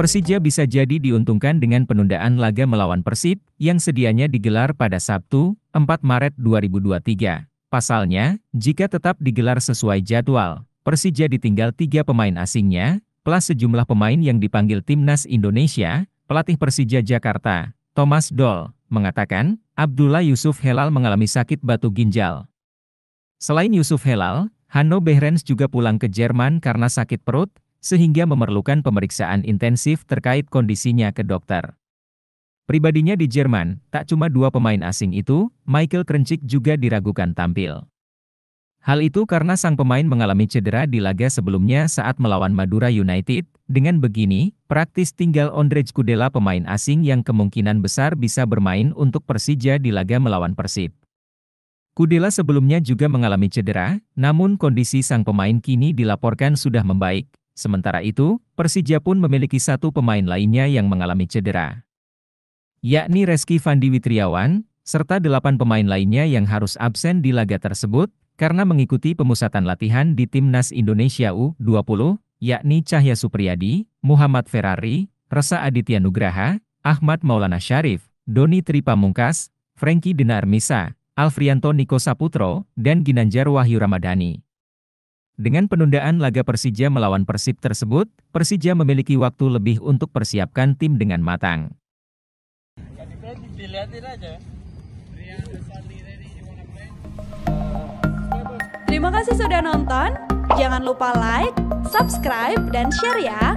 Persija bisa jadi diuntungkan dengan penundaan laga melawan Persib yang sedianya digelar pada Sabtu, 4 Maret 2023. Pasalnya, jika tetap digelar sesuai jadwal, Persija ditinggal tiga pemain asingnya, plus sejumlah pemain yang dipanggil Timnas Indonesia, pelatih Persija Jakarta, Thomas Doll, mengatakan, Abdullah Yusuf Helal mengalami sakit batu ginjal. Selain Yusuf Helal, Hanno Behrens juga pulang ke Jerman karena sakit perut, sehingga memerlukan pemeriksaan intensif terkait kondisinya ke dokter. Pribadinya di Jerman, tak cuma dua pemain asing itu, Michael Krencik juga diragukan tampil. Hal itu karena sang pemain mengalami cedera di laga sebelumnya saat melawan Madura United. Dengan begini, praktis tinggal Ondrej Kudela pemain asing yang kemungkinan besar bisa bermain untuk Persija di laga melawan Persib. Kudela sebelumnya juga mengalami cedera, namun kondisi sang pemain kini dilaporkan sudah membaik. Sementara itu, Persija pun memiliki satu pemain lainnya yang mengalami cedera. Yakni Reski Fandi Witriawan, serta delapan pemain lainnya yang harus absen di laga tersebut, karena mengikuti pemusatan latihan di Timnas Indonesia U20, yakni Cahya Supriyadi, Muhammad Ferrari, Resa Aditya Nugraha, Ahmad Maulana Syarif, Doni Tripamungkas, Frankie Denar Misa, Alfrianto Niko Saputro, dan Ginanjar Wahyu Ramadhani. Dengan penundaan laga Persija melawan Persib tersebut, Persija memiliki waktu lebih untuk persiapkan tim dengan matang. Terima kasih sudah nonton. Jangan lupa like, subscribe, dan share ya.